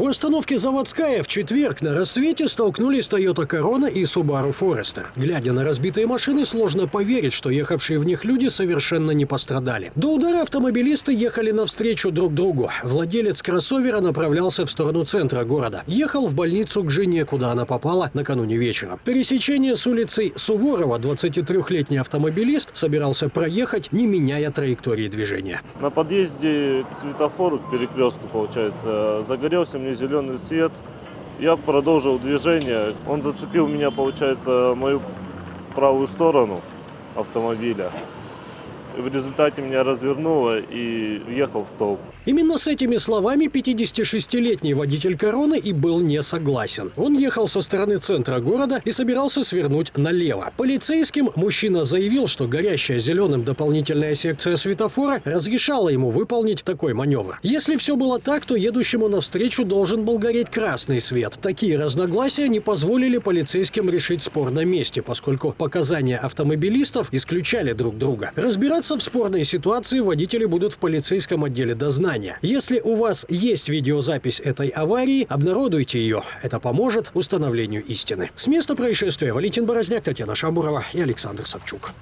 У остановки «Заводская» в четверг на рассвете столкнулись Toyota Corona и Subaru Forester. Глядя на разбитые машины, сложно поверить, что ехавшие в них люди совершенно не пострадали. До удара автомобилисты ехали навстречу друг другу. Владелец кроссовера направлялся в сторону центра города. Ехал в больницу к жене, куда она попала накануне вечера. Пересечение с улицей Суворова 23-летний автомобилист собирался проехать, не меняя траектории движения. На подъезде к светофору, к перекрестку, получается, загорелся мне зеленый свет. Я продолжил движение. Он зацепил меня, получается, мою правую сторону автомобиля. В результате меня развернуло и въехал в столб. Именно с этими словами 56-летний водитель «Короны» и был не согласен. Он ехал со стороны центра города и собирался свернуть налево. Полицейским мужчина заявил, что горящая зеленым дополнительная секция светофора разрешала ему выполнить такой маневр. Если все было так, то едущему навстречу должен был гореть красный свет. Такие разногласия не позволили полицейским решить спор на месте, поскольку показания автомобилистов исключали друг друга. Разбираться в спорной ситуации водители будут в полицейском отделе дознания. Если у вас есть видеозапись этой аварии, обнародуйте ее. Это поможет установлению истины. С места происшествия Валентин Борозняк, Татьяна Шамурова и Александр Савчук.